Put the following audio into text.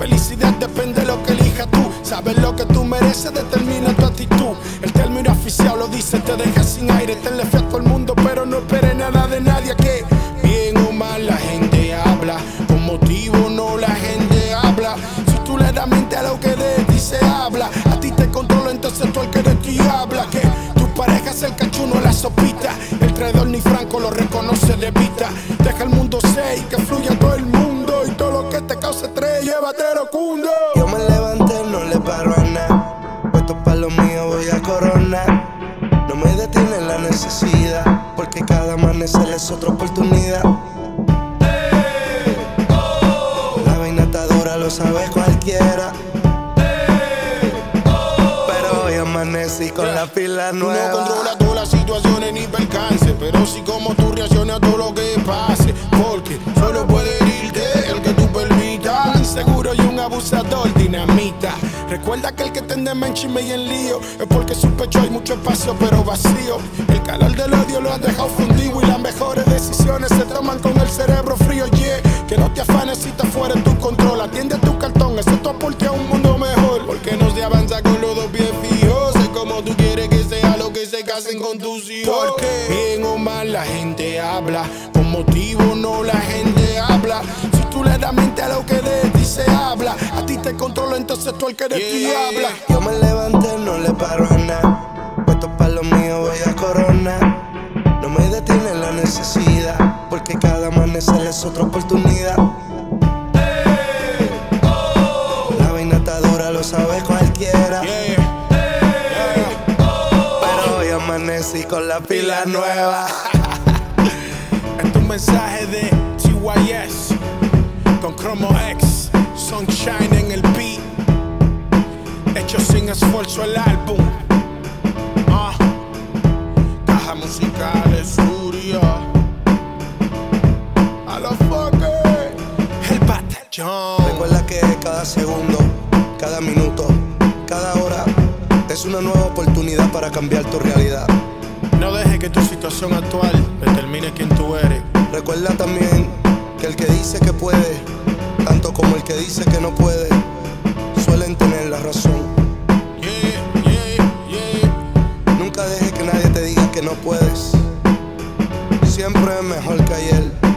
felicidad depende de lo que elijas tú. Sabes lo que tú mereces, determina tu actitud. El término oficial lo dice, te deja sin aire. Tenle fe a todo el mundo, pero no espere nada de nadie. Que bien o mal la gente habla. Con motivo no la gente habla. Si tú le das mente a lo que de ti se habla, a ti te controla, entonces tú el que de ti habla. Que tu pareja es a la sopita. El traidor ni Franco lo reconoce de vista. Deja el mundo ser y que fluya todo el mundo. Y todo lo que te cause estrés, llévatelo cundo. Yo me levanté, no le paro a nada. Puesto pa' lo mío, voy a coronar. No me detiene la necesidad, porque cada amanecer es otra oportunidad. La vaina está dura, lo sabe cualquiera. Amanecí con la pila Tú no nueva. controlas todas las situaciones ni percance, pero sí como tú reaccionas a todo lo que pase. Porque solo puede herirte el que tú permitas. Inseguro y un abusador dinamita. Recuerda que el que te endemencha y me en lío es porque su pecho hay mucho espacio pero vacío. El calor del odio lo has dejado fundido y las mejores decisiones se toman con el cerebro se casen con tus hijos. Porque bien o mal la gente habla. Con motivo no la gente habla. Si tú le das mente a lo que de ti se habla, a ti te controla, entonces tú el que de ti habla. Yo me levanté, no le paro a nada. Puesto pa' lo mío, voy a coronar. No me detiene la necesidad, porque cada amanecer es otra oportunidad. Amanecí con la pila nueva. Este es un mensaje de TYS con Chromo X, Sunshine en el beat, hecho sin esfuerzo el álbum. Ah, caja musical estudio. A los fuckers, el batallón. Recuerda que cada segundo, cada minuto, cada hora es una nueva para cambiar tu realidad. No deje que tu situación actual determine quién tú eres. Recuerda también que el que dice que puede, tanto como el que dice que no puede, suelen tener la razón. Yeah, yeah, yeah. Nunca deje que nadie te diga que no puedes. Siempre es mejor que ayer.